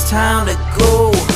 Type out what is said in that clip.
it's time to go.